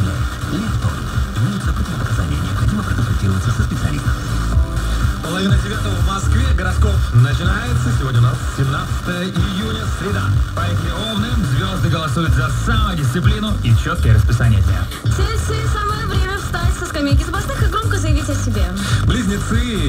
Внимание! Лифтом! Имеются пути показания. Необходимо проконсультироваться со специалистом. Половина девятого в Москве. Гороскоп начинается. Сегодня у нас 17 июня, среда. Поехали, их звезды голосуют за самодисциплину и четкое расписание дня. Все, самое время встать со скамейки запасных и громко заявить о себе. Близнецы